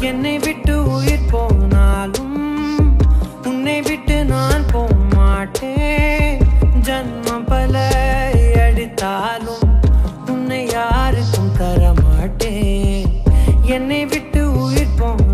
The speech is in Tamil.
என்னை விட்டு உயிர் போனாலும் உன்னை விட்டு நான் போமாட்டேன் ஜன்மம் பல அடித்தாலும் உன்னை யாருக்கும் தரமாட்டேன். என்னை விட்டு உயிர் போன